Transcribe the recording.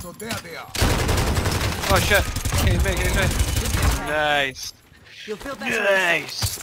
So there they are. Oh shit. Hit me, hit. Nice. You'll feel better. Nice.